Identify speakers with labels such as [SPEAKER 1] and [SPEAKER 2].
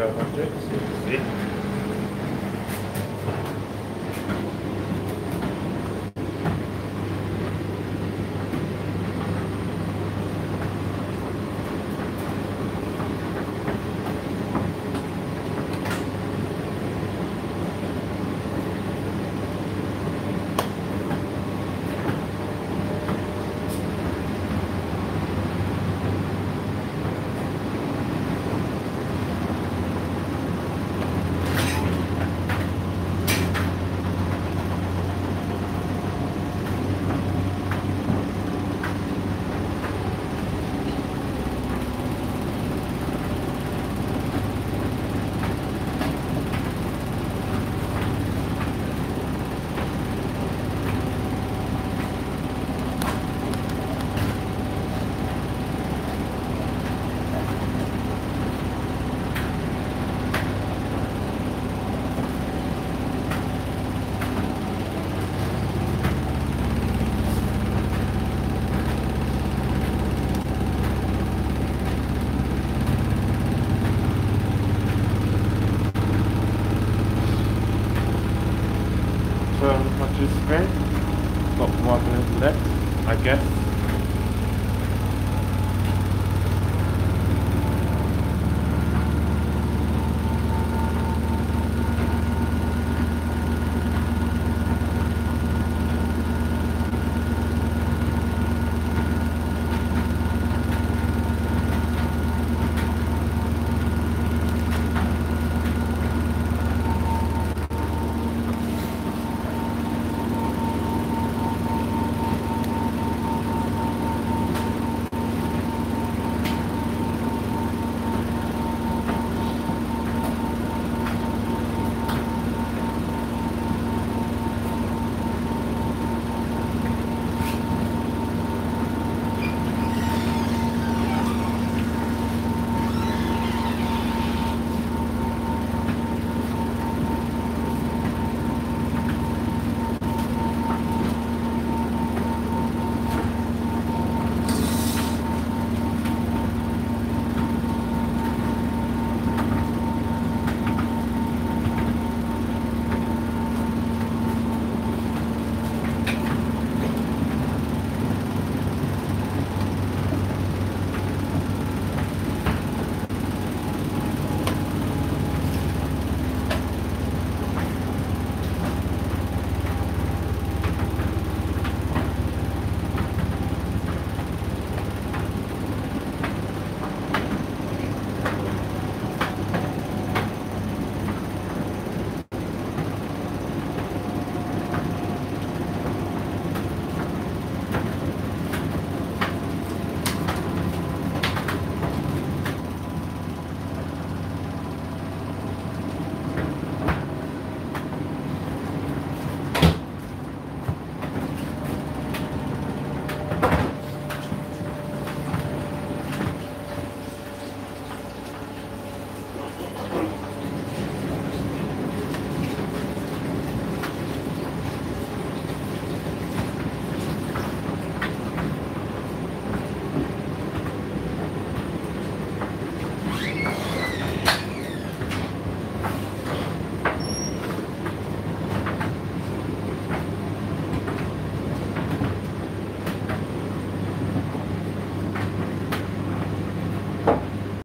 [SPEAKER 1] 1200, see? Spent. Got one minute left, I guess.